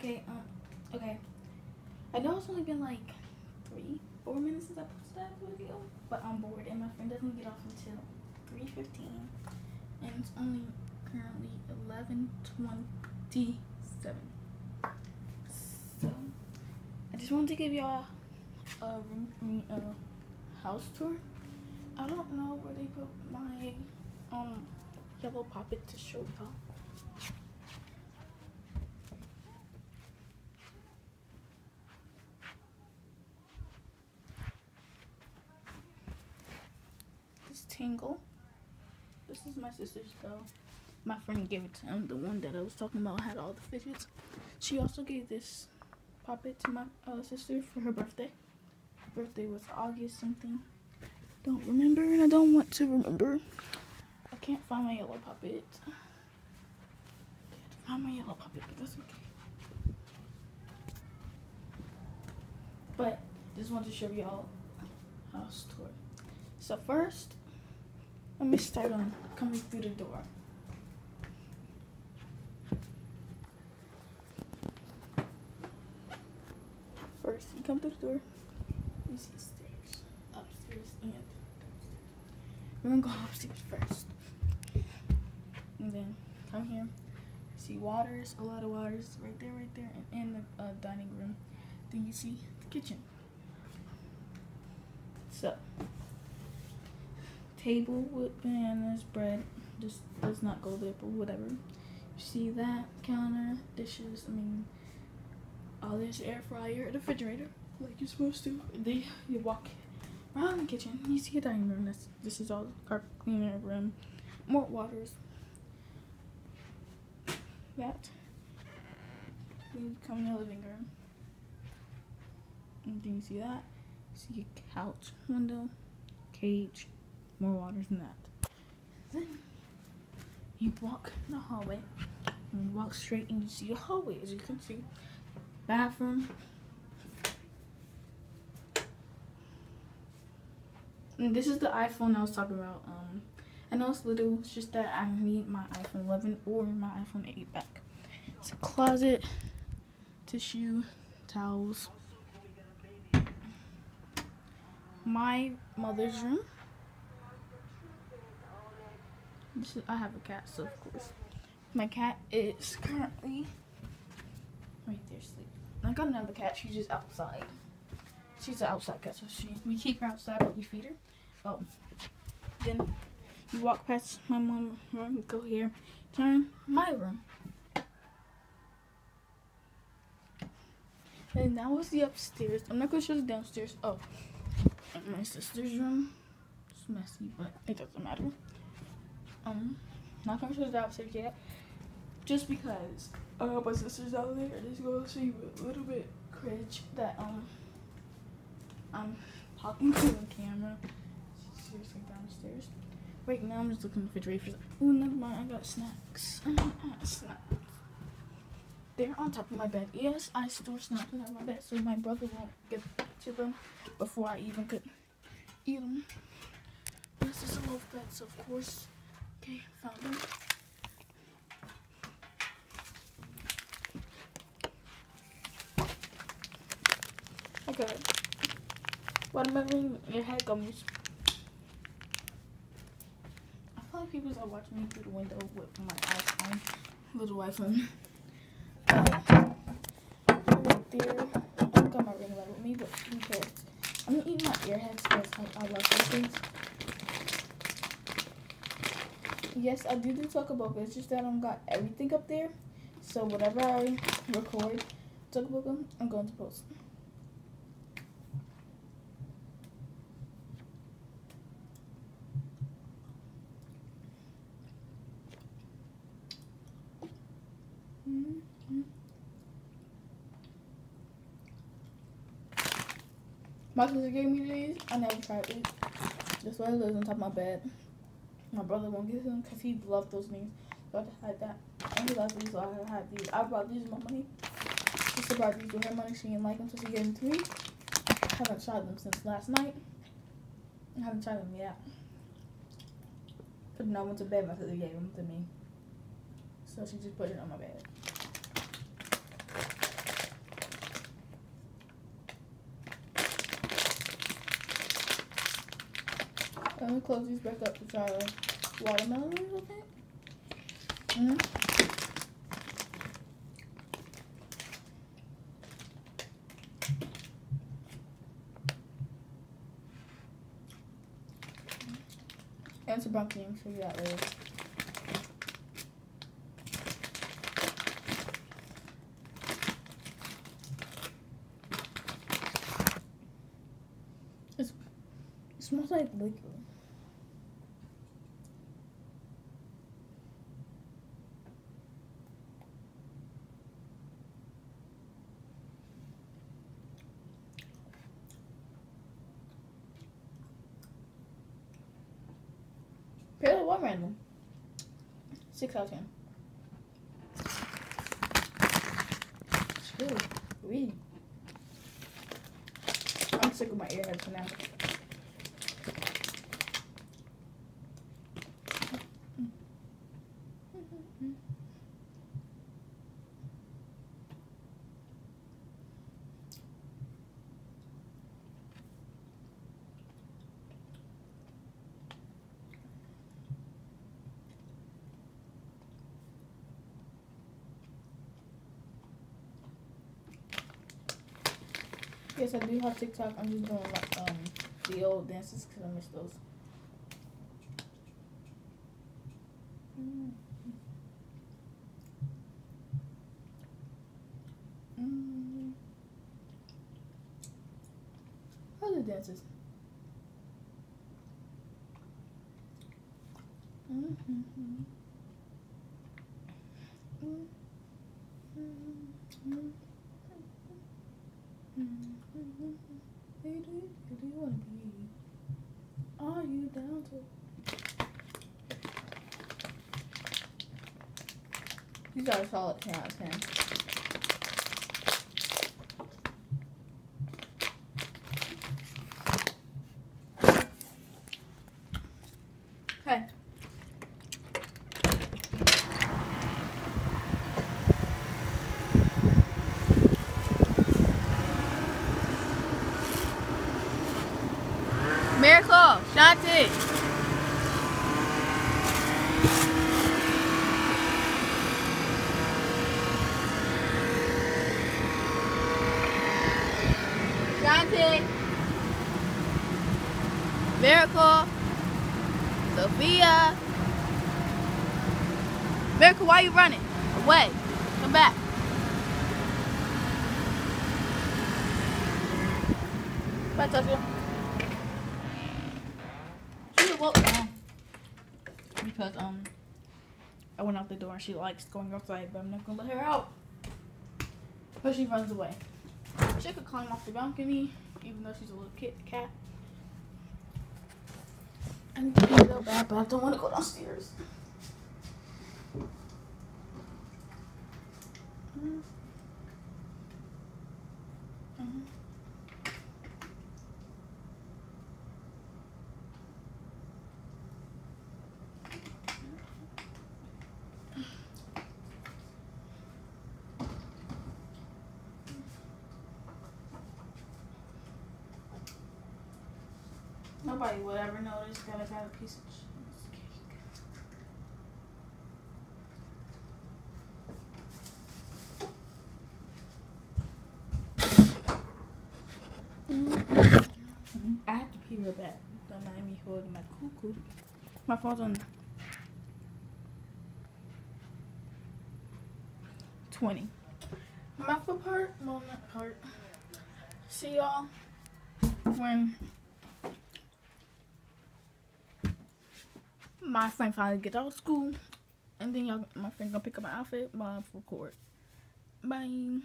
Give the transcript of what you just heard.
Okay, um, okay. I know it's only been like three, four minutes since I posted that video, but I'm bored and my friend doesn't get off until 3.15 and it's only currently 11.27. So, I just wanted to give y'all a, a house tour. I don't know where they put my um yellow poppet to show y'all. This tingle. This is my sister's though. My friend gave it to him. The one that I was talking about had all the fidgets. She also gave this puppet to my uh, sister for her birthday. Her birthday was August something. Don't remember and I don't want to remember. I can't find my yellow puppet. Can't find my yellow puppet, but that's okay. But just want to show y'all house tour. So first, let me start on coming through the door. First, you come through the door. You see stairs, upstairs and downstairs. We're gonna go upstairs first, and then come here. See waters, a lot of waters right there, right there, and in the uh, dining room. Then you see the kitchen. So, table with bananas, bread. Just does not go there, but whatever. You see that counter, dishes. I mean, oh, all this air fryer, refrigerator, like you're supposed to. They you walk around the kitchen, you see a dining room. That's this is all carpet cleaner room, more waters. That. You come in the living room. And then you see that. See a couch, window, cage, more waters than that. Then you walk in the hallway. And you walk straight and you see a hallway as you can see. Bathroom. And this is the iPhone I was talking about. Um I know it's little, it's just that I need my iPhone 11 or my iPhone 8 back. It's a closet, tissue, towels. My mother's room. This is, I have a cat, so of course. My cat is currently right there sleeping. I got another cat, she's just outside. She's an outside cat, so she we keep her outside but we feed her. Oh. Then you walk past my mom's room, go here, turn my room. And that was the upstairs. I'm not gonna show the downstairs. Oh, my sister's room. It's messy, but it doesn't matter. Um, not gonna the downstairs yet, just because uh, my sister's out there. And it's gonna seem a little bit cringe that um I'm talking to the camera. Seriously, downstairs. Right now, I'm just looking the refrigerator. Oh, never mind. I got snacks. Snacks. They're on top of my bed. Yes, I store snacks on my bed so my brother won't get to them before I even could eat them. This is a loaf bed, so of course. Okay, found them. Okay. Watermelon, your head gummies. I feel like people are watching me through the window with my iPhone, little iPhone. Um, right there. I got my ring light with me, but who cares? I'm gonna eat my Airheads because I, I love those things. Yes, I do do talk about it. It's just that I don't got everything up there. So whatever I record, talk about them, I'm going to post. Mm-hmm. My sister gave me these. I never tried these. That's why it lives on top of my bed. My brother won't get them because he loved those things. So I just had that. And he loved these, so I had these. I brought these with my money. Sister brought these with her money. She didn't like them, so she gave them to me. I haven't tried them since last night. I haven't tried them yet. But when I went to bed, my sister gave them to me. So she just put it on my bed. Let me close these back up to try watermelon, I think. Mm -hmm. And some pumpkin, show you that later. It's, it smells like liquor. One random. Six out of ten. Chill. Read. I'm sick of my Airheads now. Yes, I do have TikTok. I'm just doing like um the old dances because I miss those. Mm. Mm. Other dances. Mm -hmm. Mm -hmm. Who do you, do you want to be? Are you down to? These are solid 10 out of 10. Okay. Miracle, Shanti. Miracle. Sophia. Miracle, why are you running? Away. Come back. Bye, Sophia. well, uh, because um, I went out the door and she likes going outside, but I'm not gonna let her out. But she runs away. She could climb off the balcony, even though she's a little kit cat. I need to pee real bad, but I don't want to go downstairs. Mm. Mm-hmm. Nobody would ever notice that I got a piece of cheesecake. Mm-hmm. I have to pee real bad. Don't mind me holding my cuckoo. My phone's on 20. My foot part, well not part. See y'all when my friend finally gets out of school. And then y'all, my friend gonna pick up my outfit Mom, record. Bye.